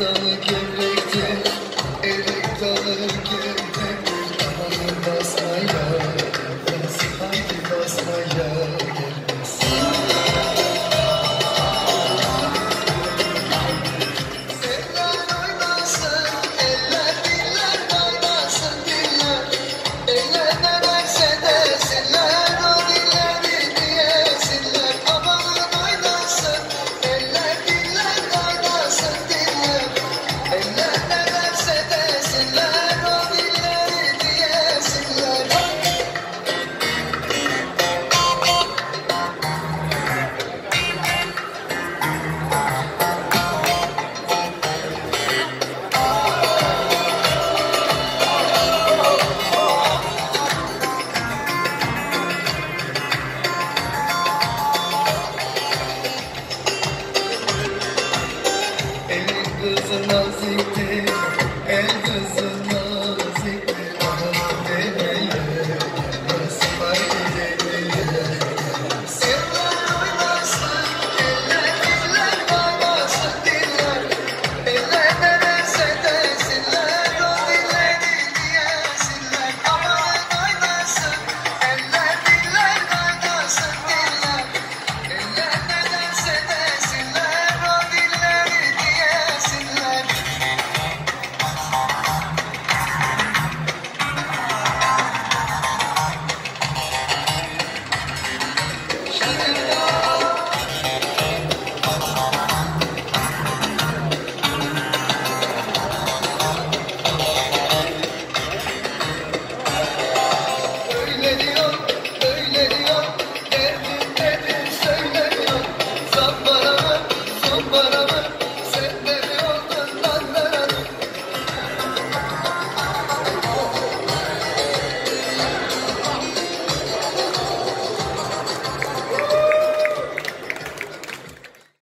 dalı Amanın basmaya gelmez Haydi basmaya is a noisy